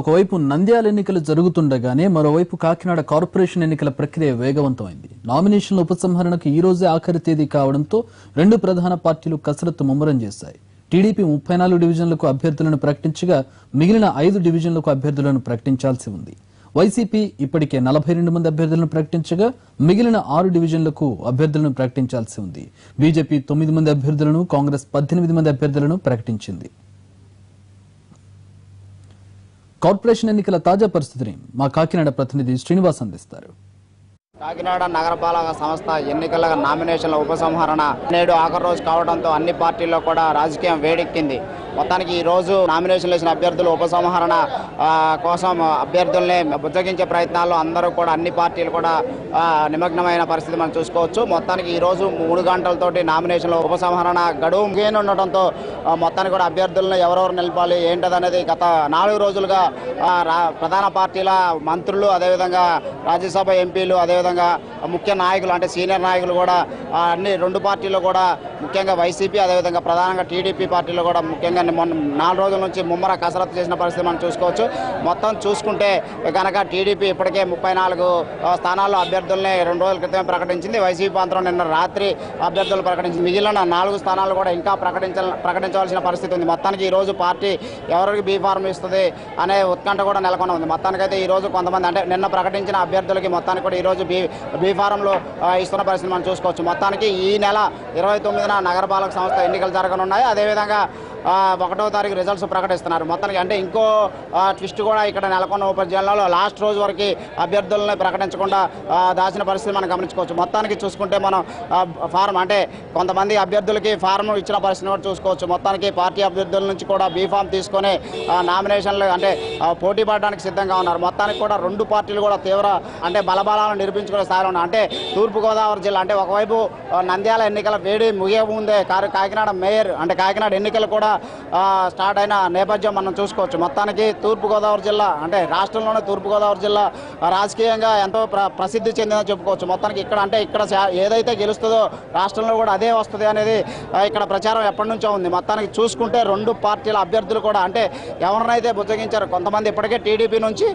ఒకవైపు నంద్యాల ఎన్నికలు జరుగుతుండగానే మరోవైపు కాకినాడ కార్పొరేషన్ ఎన్నికల ప్రక్రియ వేగవంతమైంది. నామినేషన్ల ఉపసంహరణకు ఈ రోజే ఆఖరి తేదీ కావడంతో రెండు ప్రధాన పార్టీలు కసరత్తు ముమ్మరం చేశాయి. టీడీపీ ముప్పై నాలుగు డివిజన్లకు అభ్యర్థులను ప్రకటించగా మిగిలిన ఐదు డివిజన్లకు అభ్యర్థులను ప్రకటించాల్సి ఉంది. వైసీపీ ఇప్పటికే నలభై రెండు మంది అభ్యర్థులను ప్రకటించగా మిగిలిన ఆరు డివిజన్లకు అభ్యర్థులను ప్రకటించాల్సి ఉంది. బీజేపీ తొమ్మిది మంది అభ్యర్థులను కాంగ్రెస్ పద్దెనిమిది మంది అభ్యర్థులను ప్రకటించింది. కార్పొరేషన్ ఎన్నికల తాజా పరిస్థితిని మా కాకినాడ ప్రతినిధి శ్రీనివాస్ అందిస్తారు. కాకినాడ నగరపాలక సంస్థ ఎన్నికల నామినేషన్ల ఉపసంహరణ నేడు ఆఖరి రోజు కావడంతో అన్ని పార్టీల్లో కూడా రాజకీయం వేడెక్కింది. మొత్తానికి ఈరోజు నామినేషన్లు వేసిన అభ్యర్థులు ఉపసంహరణ కోసం అభ్యర్థుల్ని బుజ్జగించే ప్రయత్నాల్లో అందరూ కూడా అన్ని పార్టీలు కూడా నిమగ్నమైన పరిస్థితి మనం చూసుకోవచ్చు. మొత్తానికి ఈరోజు మూడు గంటలతోటి నామినేషన్ల ఉపసంహరణ గడువు ముగియనుండటంతో ఆ, మొత్తానికి కూడా అభ్యర్థులను ఎవరెవరు నిలపాలి ఏంటదనేది గత నాలుగు రోజులుగా రా- ప్రధాన పార్టీల మంత్రులు అదేవిధంగా రాజ్యసభ ఎంపీలు అదేవిధంగా ముఖ్య నాయకులు అంటే సీనియర్ నాయకులు కూడా అన్ని రెండు పార్టీలు కూడా ముఖ్యంగా వైసీపీ అదేవిధంగా ప్రధానంగా టీడీపీ పార్టీలు కూడా ముఖ్యంగా మొన్న నాలుగు రోజుల నుంచి ముమ్మర కసరత్తు చేసిన పరిస్థితి మనం చూసుకోవచ్చు. మొత్తం చూసుకుంటే కనుక టీడీపీ ఇప్పటికే ముప్పై నాలుగు స్థానాల్లో అభ్యర్థుల్ని రెండు రోజుల క్రితం ప్రకటించింది. వైసీపీ మాత్రం నిన్న రాత్రి అభ్యర్థులు ప్రకటించింది. మిగిలిన నాలుగు స్థానాలు కూడా ఇంకా ప్రకటించ ప్రకటించవలసిన పరిస్థితి ఉంది. మొత్తానికి ఈరోజు పార్టీ ఎవరికి బీ ఫార్మ్ ఇస్తుంది అనే ఉత్కంఠ కూడా నెలకొని ఉంది. మొత్తానికైతే ఈ రోజు కొంతమంది అంటే నిన్న ప్రకటించిన అభ్యర్థులకి మొత్తానికి కూడా ఈరోజు బీ బీ ఫారంలో ఇస్తున్న పరిస్థితి మనం చూసుకోవచ్చు. మొత్తానికి ఈ నెల ఇరవై తొమ్మిదిన నగరపాలక సంస్థ ఎన్నికలు జరగనున్నాయి. అదేవిధంగా ఒకటో తారీఖు రిజల్ట్స్ ప్రకటిస్తున్నారు. మొత్తానికి అంటే ఇంకో ట్విస్ట్ కూడా ఇక్కడ నెలకొన్న ఉప జిల్లాలో లాస్ట్ రోజు వరకు అభ్యర్థులను ప్రకటించకుండా దాచిన పరిస్థితి మనం గమనించుకోవచ్చు. మొత్తానికి చూసుకుంటే మనం ఫారం అంటే కొంతమంది అభ్యర్థులకి ఫారం ఇచ్చిన పరిస్థితిని కూడా చూసుకోవచ్చు. మొత్తానికి పార్టీ అభ్యర్థుల నుంచి కూడా బీఫామ్ తీసుకొని నామినేషన్లు అంటే పోటీ పడడానికి సిద్ధంగా ఉన్నారు. మొత్తానికి కూడా రెండు పార్టీలు కూడా తీవ్ర అంటే బలబలాలను నిరూపించుకునే స్థాయిలో ఉన్నాయి అంటే తూర్పుగోదావరి జిల్లా అంటే ఒకవైపు నంద్యాల ఎన్నికల వేడి ముగియ ముందే కాకినాడ మేయర్ అంటే కాకినాడ ఎన్నికలు కూడా స్టార్ట్ అయిన నేపథ్యం మనం చూసుకోవచ్చు. మొత్తానికి తూర్పుగోదావరి జిల్లా అంటే రాష్ట్రంలోనే తూర్పుగోదావరి జిల్లా రాజకీయంగా ఎంతో ప్ర ప్రసిద్ధి చెందిందని చెప్పుకోవచ్చు. మొత్తానికి ఇక్కడ అంటే ఇక్కడ ఏదైతే గెలుస్తుందో రాష్ట్రంలో కూడా అదే వస్తుంది అనేది ఇక్కడ ప్రచారం ఎప్పటి నుంచో ఉంది. మొత్తానికి చూసుకుంటే రెండు పార్టీల అభ్యర్థులు కూడా అంటే ఎవరినైతే బుజ్జగించారు కొంతమంది ఇప్పటికే టీడీపీ నుంచి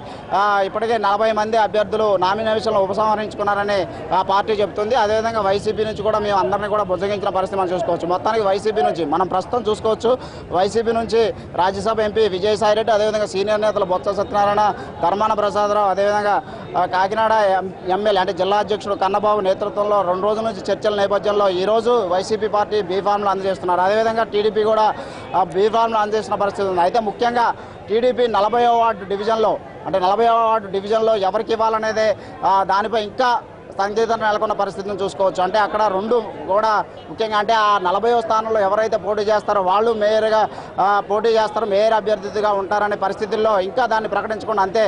ఇప్పటికే నలభై మంది అభ్యర్థులు నామినేషన్లు ఉపసంహరించుకున్నారని ఆ పార్టీ చెబుతుంది. అదేవిధంగా వైసీపీ నుంచి కూడా మేము అందరినీ కూడా బుజ్జగించిన పరిస్థితి మనం చూసుకోవచ్చు. మొత్తానికి వైసీపీ నుంచి మనం ప్రస్తుతం చూసుకోవచ్చు వైసీపీ నుంచి రాజ్యసభ ఎంపీ విజయసాయిరెడ్డి అదేవిధంగా సీనియర్ నేతలు బొత్స సత్యనారాయణ ధర్మాన ప్రసాదరావు అదేవిధంగా కాకినాడ ఎం- ఎమ్మెల్యే అంటే జిల్లా అధ్యక్షుడు కన్నబాబు నేతృత్వంలో రెండు రోజుల నుంచి చర్చల నేపథ్యంలో ఈరోజు వైసీపీ పార్టీ బీ ఫామ్లు అందజేస్తున్నారు. అదేవిధంగా టీడీపీ కూడా ఆ బీ అందజేస్తున్న పరిస్థితి ఉంది. అయితే ముఖ్యంగా టీడీపీ నలభై వార్డు డివిజన్లో అంటే నలభై వార్డు డివిజన్లో ఎవరికి ఇవ్వాలనేదే దానిపై ఇంకా సంకేతం నెలకొన్న పరిస్థితిని చూసుకోవచ్చు. అంటే అక్కడ రెండు కూడా ముఖ్యంగా అంటే ఆ నలభైవ స్థానంలో ఎవరైతే పోటీ చేస్తారో వాళ్ళు మేయర్గా పోటీ చేస్తారో మేయర్ అభ్యర్థిగా ఉంటారనే పరిస్థితుల్లో ఇంకా దాన్ని ప్రకటించకుండా అంతే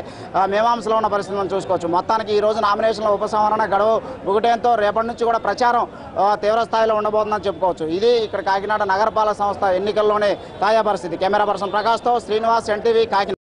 మేమాంసలో మీమాంసలో ఉన్న పరిస్థితి మనం చూసుకోవచ్చు. మొత్తానికి ఈ రోజు నామినేషన్ల ఉపసంహరణ గడువు ముగిటేంతో రేపటి నుంచి కూడా ప్రచారం తీవ్ర స్థాయిలో ఉండబోతుందని చెప్పుకోవచ్చు. ఇది ఇక్కడ కాకినాడ నగరపాలక సంస్థ ఎన్నికల్లోనే తాజా పరిస్థితి. కెమెరా పర్సన్ ప్రకాష్తో శ్రీనివాస్ ఎన్టీవీ కాకినాడ.